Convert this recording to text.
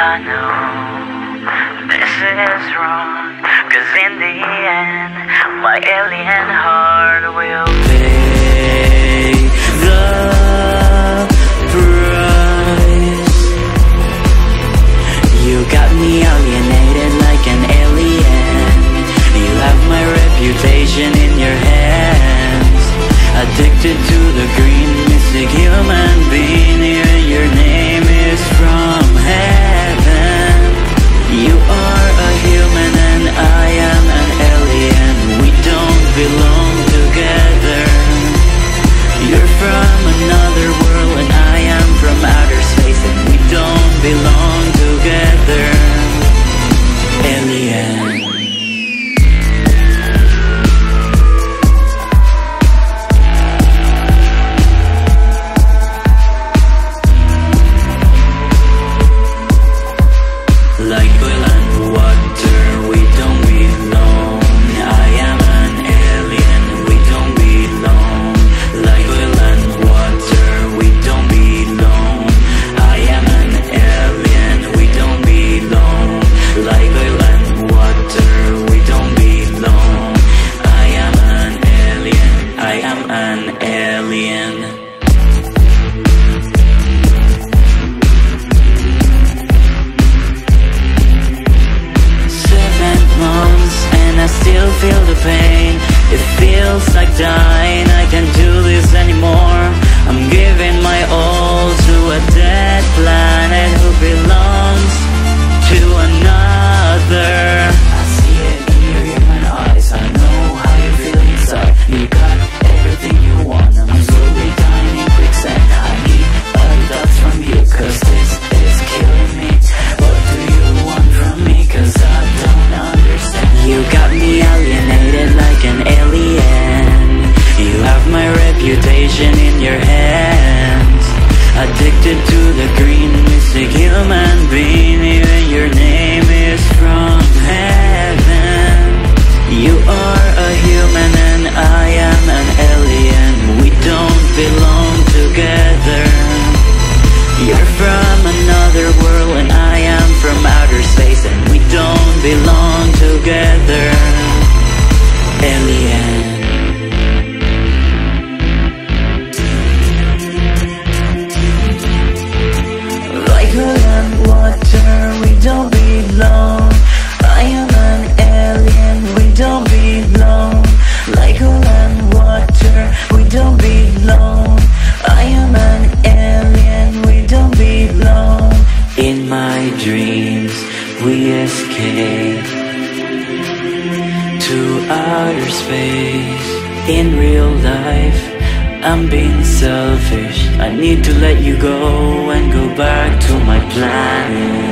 I know this is wrong. Cause in the end, my alien heart will pay the price. You got me alienated like an alien. You have my reputation alienated like an alien. You have my reputation in your head. outer space. In real life, I'm being selfish. I need to let you go and go back to my planet.